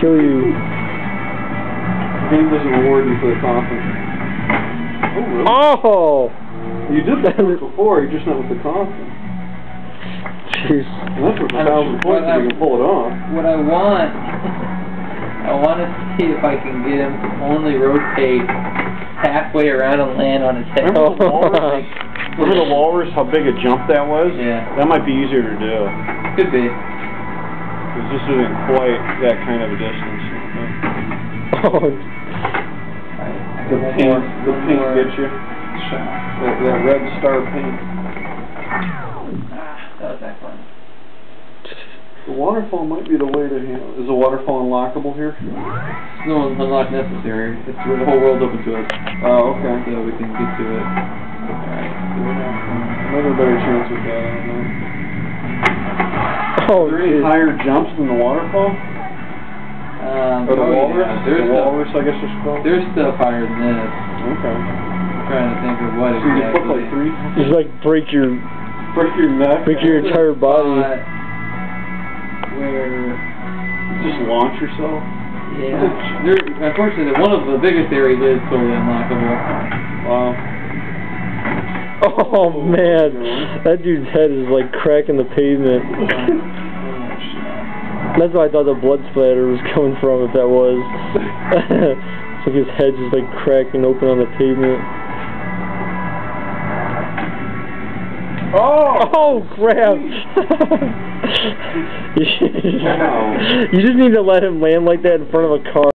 kill you. Game doesn't reward you for the coffin. Oh, really? Oh! You did that before, you're just not with the coffin. Jeez. And that's worth a I'm thousand sure- points if you can pull it off. What I want, I want to see if I can get him to only rotate halfway around and land on his head. Remember the walrus? Remember the walrus, how big a jump that was? Yeah. That might be easier to do. Could be. Because this isn't quite that kind of a distance. Oh, The pink, the pink gets you. That, that red star pink. Ah, that was that fun. The waterfall might be the way to handle. Is the waterfall unlockable here? No unlock necessary. It's the whole world open to us, Oh, okay. so we can get to it. Alright, so we're not. Another better chance with that. I oh, Are there any higher jumps than the waterfall? Um, Or the oh, walrus? yeah, There's the stuff, walrus, I guess it's called. there's stuff higher than this. Okay. I'm trying to think of what So you put exactly. like three, Just like break your break your neck. break your entire body. Spot Where Just launch yourself. Yeah. There, unfortunately, one of the biggest areas is totally unlockable. Wow. Oh man, that dude's head is like cracking the pavement. That's why I thought the blood splatter was coming from, if that was. it's like his head just like cracking open on the pavement. Oh! Oh crap! You just need to let him land like that in front of a car.